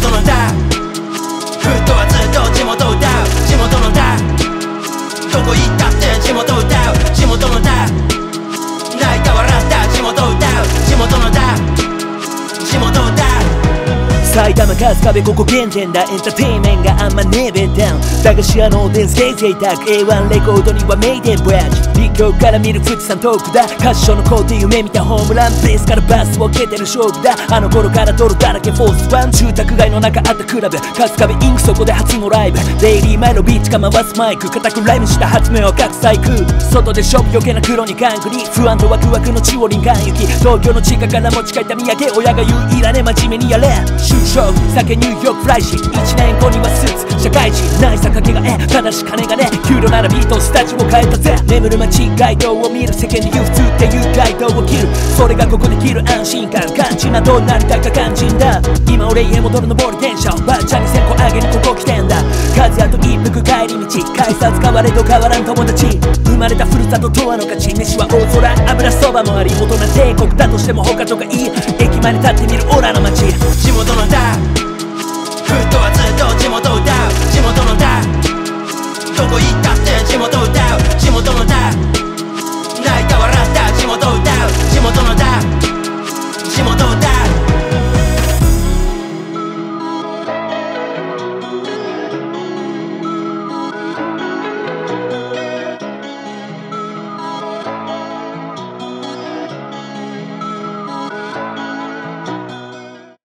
todo 埼玉春日部ここ原点だ。エンターテインメントがあんまねえべダウン駄菓子屋のおでんせいぜいたく A1 レコードにはメイデンブラッジ立教から見る富士山遠くだ。歌唱のコート夢見たホームランベースからバスを蹴ってる勝負だ。あの頃から泥だらけ。フォースワン住宅街の中あったクラブ。春日部インクそこで初のライブ。デイリー前のビーチか回すマイク。固くライムした発明は各細工外でショップ余計な黒にカンクリ不安とワクワクの血を林間行き。東京の地下から持ち帰った土産。親が言ういらね真面目にやれ。酒ニューヨークフライシー1年後にはスーツ。社会人。ナイスかけがえ。ただし金がね。給料ならビートスタジオ変えたぜ。眠る街。街道を見る。世間で言う普通っていう街道を切る。それがここできる安心感。感じなどうなりたいか肝心だ。今俺家戻る登る電車ばあちゃんに線香あげにここ来てんだ。風あと一服帰り道。改札変われと変わらん友達。生まれたふるさととはの勝ち飯は大空。油そばもあり。大人帝国だとしても他とかいい。駅前に立ってみるオラの街。有过一。